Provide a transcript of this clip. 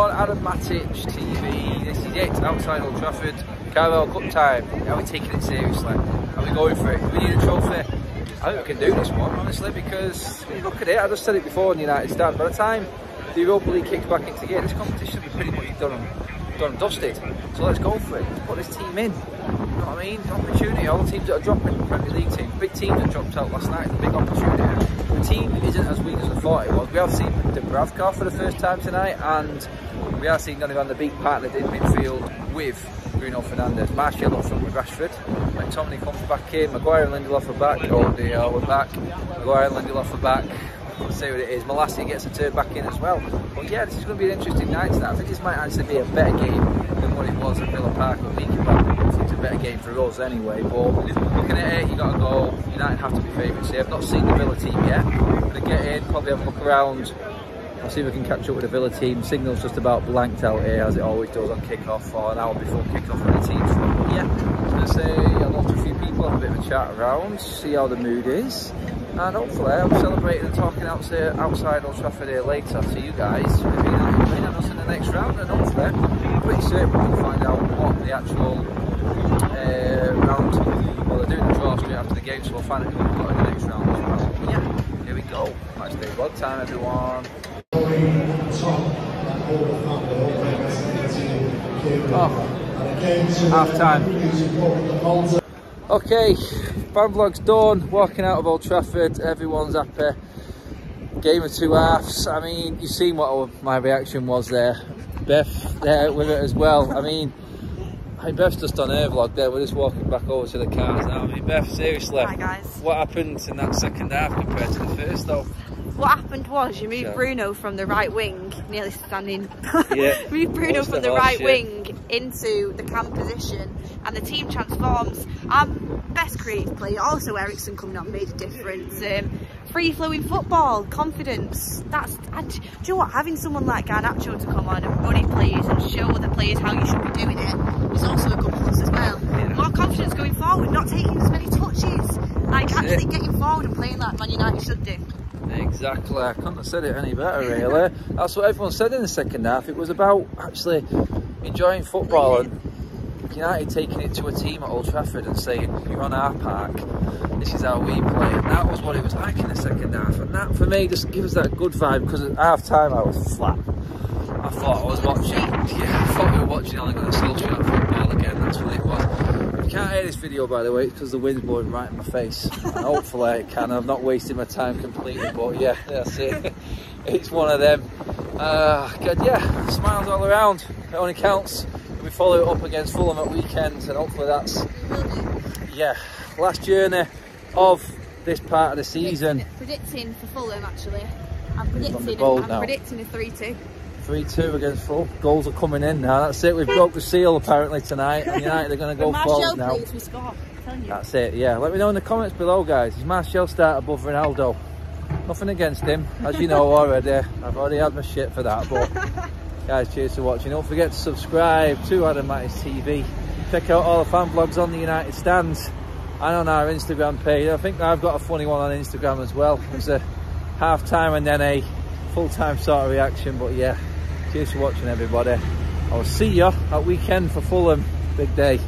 everyone, Adam Matic TV. This is it, outside Old Trafford. Carabao Cup time. Are we taking it seriously? Are we going for it? We need a trophy. I think we can do this one, honestly, because when you look at it, I just said it before in the United stand, by the time the Europa League kicks back into gear, this competition will be pretty much done and, done and dusted. So let's go for it. Let's put this team in. Know what I mean? Opportunity. All the teams that are dropping, Premier League teams, big teams that dropped out last night, big opportunity. The team isn't as weak as I thought it was. We have seen Dubravka for the first time tonight, and we are seeing Donny van der Beek partnered in midfield with Bruno Fernandes. Martial up front with Rashford. When Tommy comes back in, Maguire and Lindelof are back. Oh dear, we're back. Maguire and Lindelof are back. Let's see what it is. Malacia gets a turn back in as well. But yeah, this is going to be an interesting night tonight. I think this might actually be a better game than what it was at Villa Park a week back. It's a better game for us anyway. But looking at it, you got to go. United have to be favourites here. I've not seen the Villa team yet. I'm going to get in, probably have a look around. I'll see if we can catch up with the Villa team. Signal's just about blanked out here, as it always does on kick-off, or an hour before kick-off when the team's from. But yeah, I was going to say hello to a few people, have a bit of a chat around, see how the mood is. And hopefully I'm celebrating and talking outside, outside Old Trafford here later to you guys. Maybe United playing us in the next round, and hopefully, I'm pretty certain we can find out what the actual uh, round, well they're doing the draw straight after the game, so we'll find out who we've got in the next round as well. But yeah, here we go. Match day one time everyone. Half time. Okay, fan vlog's done. Walking out of Old Trafford, everyone's happy. Game of two halves. I mean, you've seen what my reaction was there. Beth there with it as well. I mean, I mean, Beth's just on her vlog there. We're just walking back over to the cars now. I mean, Beth, seriously, Hi guys. what happened in that second half compared to the first, though? What happened was you moved Yeah. Bruno from the right wing, nearly standing. Yeah. moved Bruno from of the right yeah. wing into the cam position, and the team transforms. Our best creative player, also Eriksen coming on, made a difference. Um, free flowing football, confidence. That's and, do you know what? Having someone like Garnacho to come on and run it players and show other players how you should be doing it is also a good plus as well. More confidence going forward, not taking as many touches, like That's actually it. getting forward and playing like Man United should do. Exactly, I couldn't have said it any better really. That's what everyone said in the second half. It was about actually enjoying football and United taking it to a team at Old Trafford and saying, You're on our park, this is how we play. And that was what it was like in the second half. And that for me just gives that good vibe because at half time I was flat. I thought I was watching, yeah, I thought we were watching Ole Gunnar Solskjaer football again, that's what it was. You can't hear this video by the way, because the wind's blowing right in my face. Hopefully it can, I've not wasted my time completely, but yeah, that's it. It's one of them. Uh, yeah, smiles all around, it only counts. We follow it up against Fulham at weekends and hopefully that's, yeah, last journey of this part of the season. Predicting for Fulham actually. I'm predicting. I'm predicting a three-two. 3-2 against Fulham. Goals are coming in now. That's it. We've broke the seal apparently tonight. And United are going to go forward now. score. That's it. Yeah. Let me know in the comments below, guys. Is Martial start above Ronaldo? Nothing against him, as you know already. I've already had my shit for that. But guys, cheers for watching. Don't forget to subscribe to Adam Mattis TV. Check out all the fan vlogs on the United stands and on our Instagram page. I think I've got a funny one on Instagram as well. There's a half time and then a full time sort of reaction. But yeah, cheers for watching, everybody. I'll see you at weekend for Fulham. Big day.